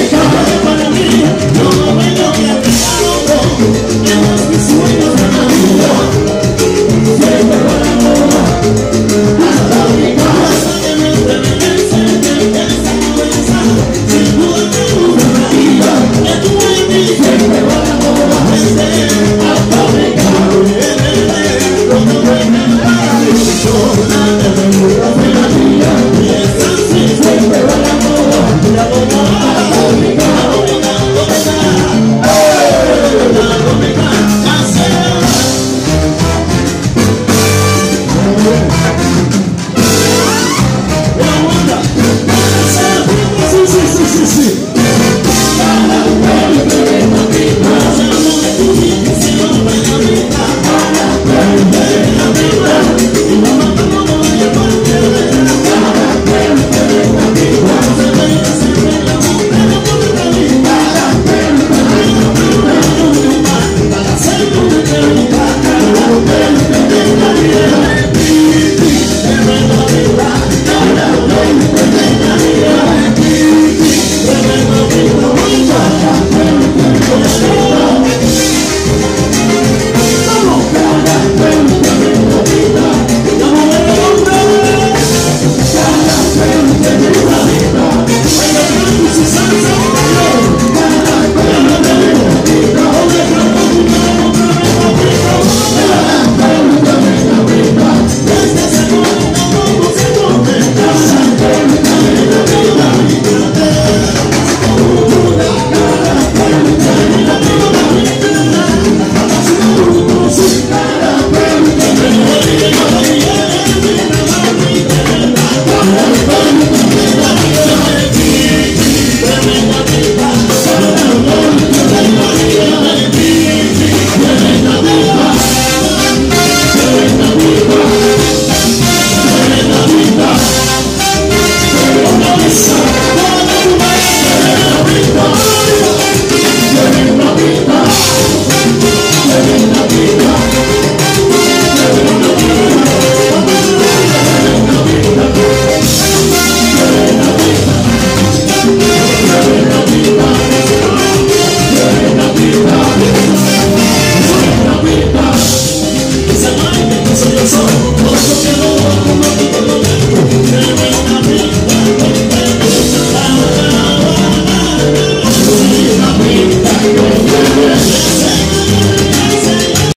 Esa